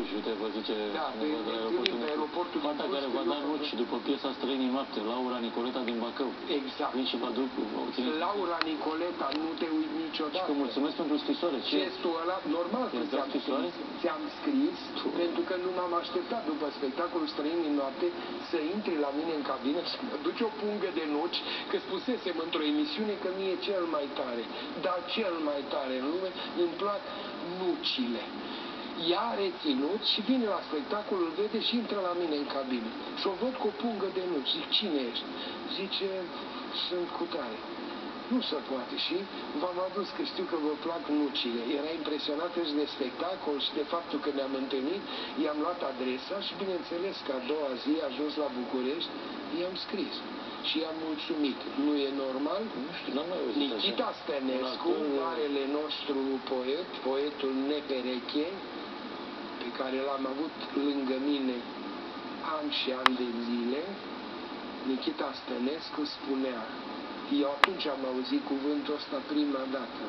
roșu, uite, vă zice Da, cineva pe- de la pe- aeroportul pe nostru. aeroportul din Fata Cluj, care va pe da locul- nuci după piesa Străinii Noapte, Laura Nicoleta din Bacău. Exact. Vin și vă duc, obține. Laura Nicoleta, nu te uit Și niciodată. că mulțumesc pentru scrisoare. Ce? Gestul ăla, normal că I-ați dat ți-am scrisoare? scris, ți-am scris Tu. pentru că nu m-am așteptat după spectacolul Străinii Noapte să intri la mine în cabină și mă duci o pungă de nuci, că spusesem într-o emisiune că mie cel mai tare, dar cel mai tare în lume, îmi plac nucile. Ea a reținut și vine la spectacol, îl vede și intră la mine în cabină. Și o văd cu o pungă de nuci. Zic, cine ești? Zice, sunt cu tare. Nu se poate și v-am adus că știu că vă plac nucile. Era impresionată și de spectacol și de faptul că ne-am întâlnit. I-am luat adresa și bineînțeles că a doua zi a ajuns la București, i-am scris. Și i-am mulțumit. Nu e normal? Nu știu, n-am mai auzit Nikita așa. Stănescu, Un actor, marele nostru poet, poetul nepereche, pe care l-am avut lângă mine ani și ani de zile, Nikita Stănescu spunea, eu atunci am auzit cuvântul ăsta prima dată,